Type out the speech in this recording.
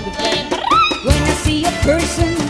on the. When I see a person